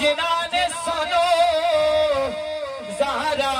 جنہاں نے سنو، زہرا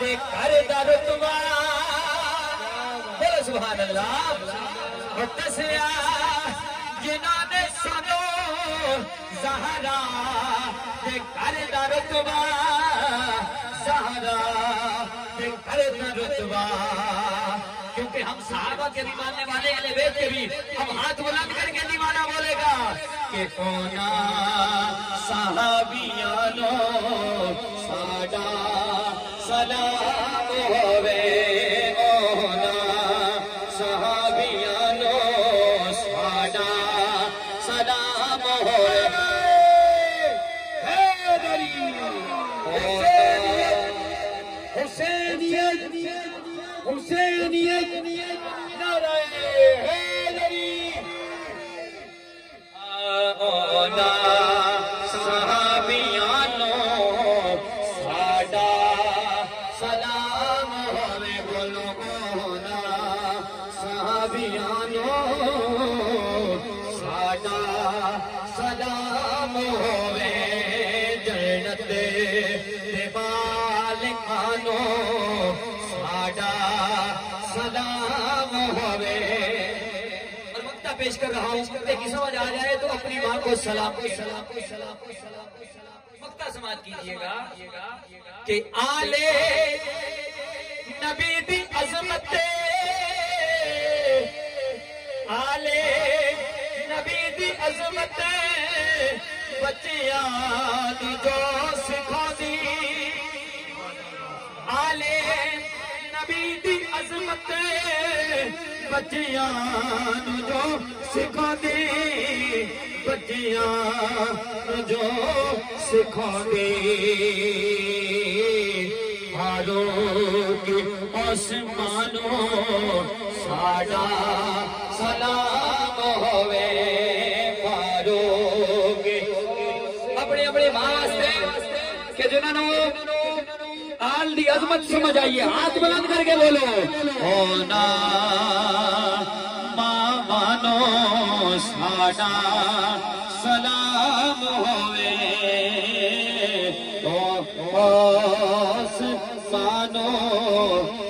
دے کر درتوا بولو سبحان اللہ۔ متصیا جنہاں نے سنو، زہرا دے کر درتوا زہرا دے کر درتوا کیونکہ ہم صحابہ کے بھی ماننے والے اہل بیت کے بھی ہم ہاتھ بلند کر کے دیوانہ بولے گا کہ کونا صحابیانو ساڈا سلام صحابیانو ساڈا سلام ہووے جنت دے بالکانو ساڈا سلام ہووے۔ اور پیش کر رہا ہوں کہ سمجھ آ جائے تو اپنی ماں کو سلام کو سلام کو سلام کو سلام کو سلام۔ مکتا سماعت کیجیے گا کہ آلے نبی دی عظمت بچیاں دی جو سکھا دی آلے نبی دی عظمت بچیاں نو جو سکھا دی بچیاں ساڈا سلام ہووے فاروق اپنے اپنے واسطے کہ جنہوں نے آل دی عظمت سمجھ آئیے ہاتھ بلند کر کے بولو ہونا مامانو ساڈا سلام ہووے او اس مانو